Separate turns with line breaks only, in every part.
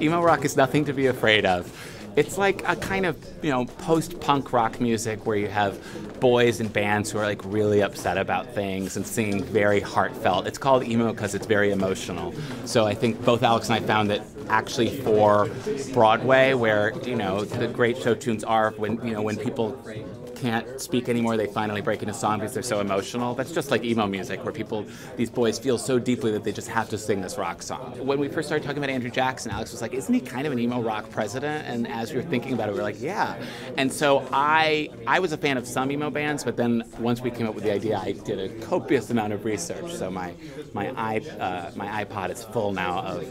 emo rock is nothing to be afraid of. It's like a kind of, you know, post-punk rock music where you have boys and bands who are like really upset about things and singing very heartfelt. It's called emo because it's very emotional. So I think both Alex and I found that actually for Broadway, where you know the great show tunes are when you know when people can't speak anymore, they finally break into song because they're so emotional. That's just like emo music, where people, these boys feel so deeply that they just have to sing this rock song. When we first started talking about Andrew Jackson, Alex was like, "Isn't he kind of an emo rock president?" And as we were thinking about it, we were like, "Yeah." And so I, I was a fan of some emo bands, but then once we came up with the idea, I did a copious amount of research. So my, my i, uh, my iPod is full now of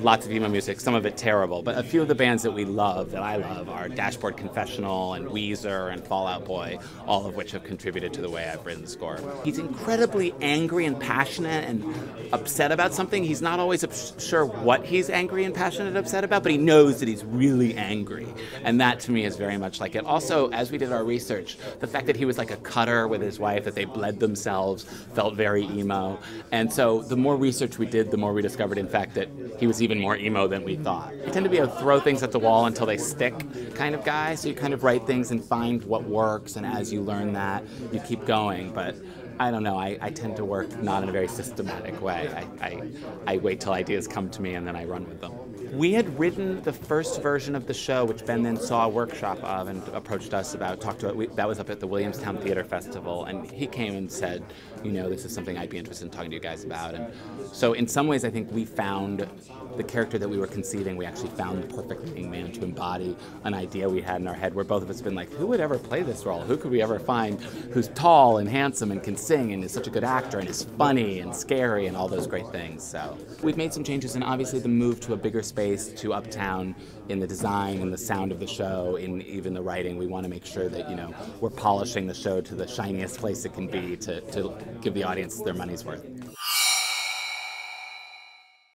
lots of emo music, some of it terrible, but a few of the bands that we love, that I love, are Dashboard Confessional and Weezer and Fall Boy, all of which have contributed to the way I've written score. He's incredibly angry and passionate and upset about something. He's not always sure what he's angry and passionate and upset about, but he knows that he's really angry. And that to me is very much like it. Also, as we did our research, the fact that he was like a cutter with his wife, that they bled themselves, felt very emo. And so the more research we did, the more we discovered, in fact, that he was even more emo than we thought. I tend to be a throw things at the wall until they stick kind of guy, so you kind of write things and find what works, and as you learn that, you keep going. But I don't know. I, I tend to work not in a very systematic way. I, I, I wait till ideas come to me and then I run with them. We had written the first version of the show, which Ben then saw a workshop of and approached us about, talked to it. that was up at the Williamstown Theater Festival, and he came and said, you know, this is something I'd be interested in talking to you guys about. And so, in some ways, I think we found the character that we were conceiving. We actually found the perfect leading man to embody an idea we had in our head, where both of us have been like, who would ever play this role? Who could we ever find who's tall and handsome and can sing and is such a good actor and is funny and scary and all those great things. So we've made some changes, and obviously the move to a bigger space, to Uptown, in the design and the sound of the show, in even the writing, we want to make sure that you know we're polishing the show to the shiniest place it can be to, to give the audience their money's worth.